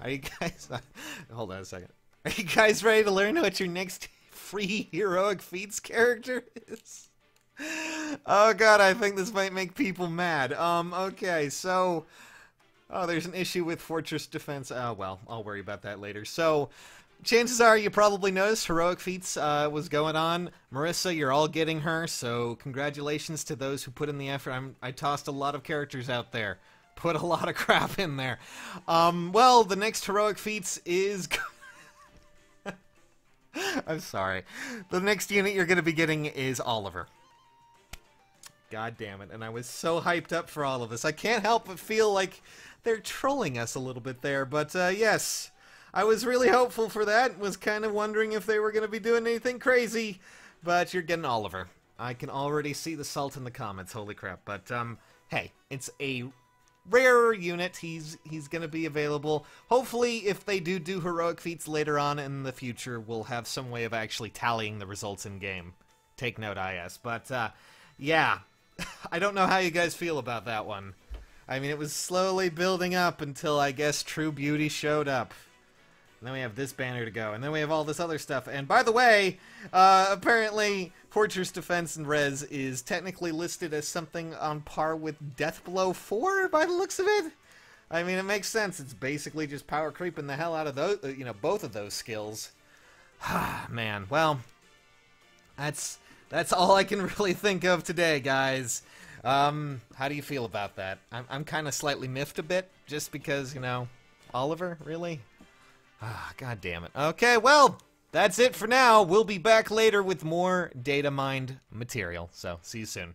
Are you guys? Hold on a second. Are you guys ready to learn what your next free heroic feats character is? Oh god, I think this might make people mad. Um, okay, so... Oh, there's an issue with Fortress Defense. Oh, well, I'll worry about that later. So, chances are you probably noticed Heroic Feats uh, was going on. Marisa, you're all getting her, so congratulations to those who put in the effort. I'm, I tossed a lot of characters out there. Put a lot of crap in there. Um, well, the next Heroic Feats is... I'm sorry. The next unit you're going to be getting is Oliver. God damn it. And I was so hyped up for all of this. I can't help but feel like they're trolling us a little bit there. But uh, yes, I was really hopeful for that. Was kind of wondering if they were going to be doing anything crazy. But you're getting Oliver. I can already see the salt in the comments. Holy crap. But um, hey, it's a rarer unit. He's he's going to be available. Hopefully, if they do do heroic feats later on in the future, we'll have some way of actually tallying the results in game. Take note, IS. But uh, yeah, I don't know how you guys feel about that one. I mean, it was slowly building up until I guess True Beauty showed up. And then we have this banner to go, and then we have all this other stuff. And by the way, uh, apparently Fortress Defense and Res is technically listed as something on par with Deathblow 4 by the looks of it. I mean, it makes sense. It's basically just power creeping the hell out of those, uh, you know, both of those skills. Man, well, that's that's all I can really think of today, guys. Um, how do you feel about that? I'm, I'm kind of slightly miffed a bit, just because, you know, Oliver, really? Ah, God damn it. Okay, well, that's it for now. We'll be back later with more data mined material. So, see you soon.